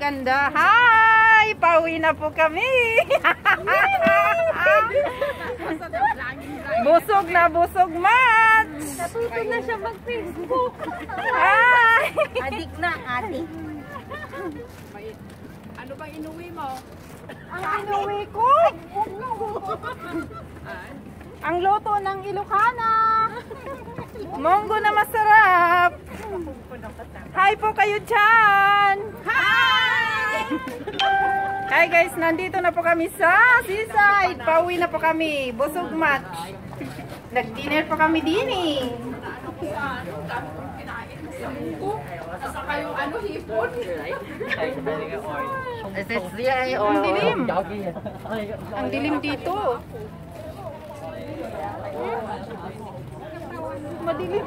ganda. Hi! Pauwi na po kami. busog na busog match. Natuto na siya mag-Facebook. Hi! Adik na, adik. Ano bang inuwi mo? Ang inuwi ko. Ang luto ng Ilocana. Monggo na masarap. Hi po kayo dyan. Hi! Hi guys, nandito na po kami sa seaside. Pauwi na po kami. Busog match. Nag-dinner po kami din eh. Nasa kayo ano, hipon? Ang dilim. Ang dilim dito. Madilim.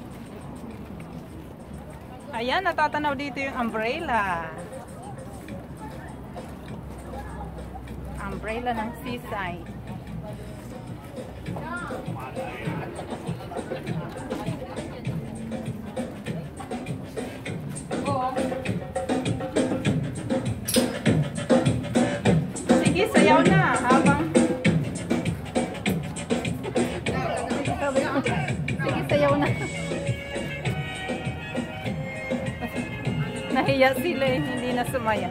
Ayan, natatanaw dito yung umbrella. Umbrella ng seaside. Nahiya sila eh, hindi na sumaya.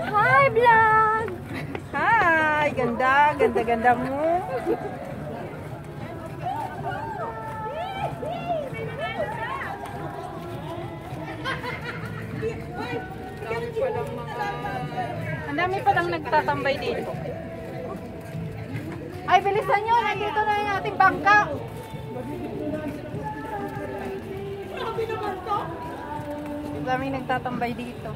Hi, vlog! Hi! Ganda, ganda, ganda mo. Ang dami pa lang nagtatambay dito. Ay, bilisan nyo! Nandito na yung ating bangka! Ang daming nagtatambay dito.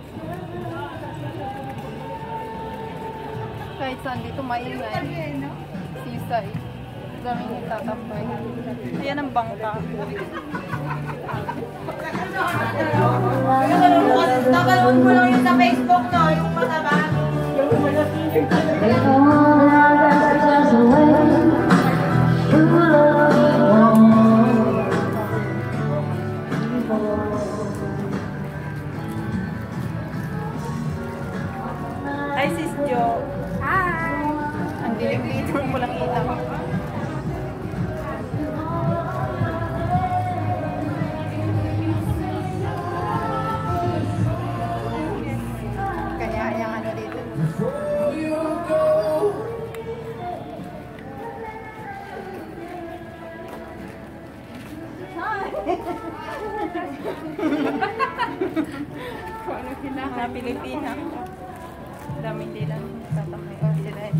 Kahit saan dito maingay. Sisay. Daming nagtatambay. Ayan ang bangka. Napanood mo lang yung sa Facebook, no? Yung Lord. Sa Pilipina. Daming nila tatambay. Oh, sila eh.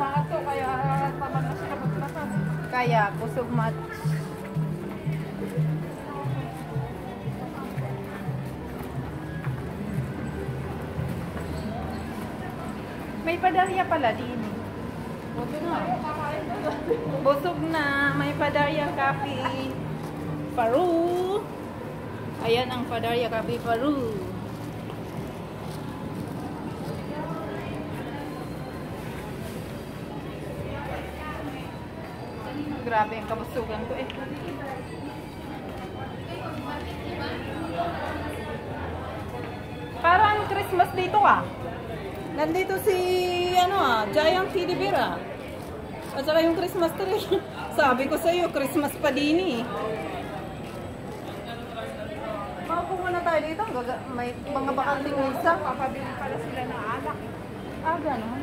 Mga. Kaya, busog mat. May padarya pala din. Busog na. May padarya coffee. Paru. Ayan ang padarya coffee paru. Grabe ang kabusugan ko eh. Parang Christmas dito ah. Nandito si ano ah, Giant Teddy Bear ah. At saka yung Christmas tree. Sabi ko sa iyo, Christmas pa din eh. Maupo muna tayo dito. Gaga- May mga bakanting isa. Papabili pala sila ng alak. Ah, gano'n.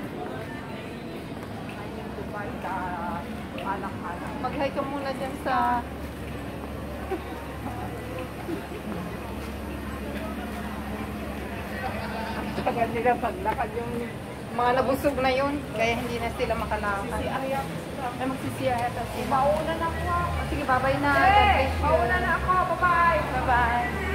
Dubai ka alak-alak. Mag-hi ka muna dyan sa... tagal nila paglakad yung Mga nabusog na yun, kaya hindi na sila makalakad. Ay, magsisiya yata sila. Mauna na ako. Sige, babay na. You. mauna na ako. Bye-bye. Bye-bye.